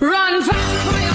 Run fast,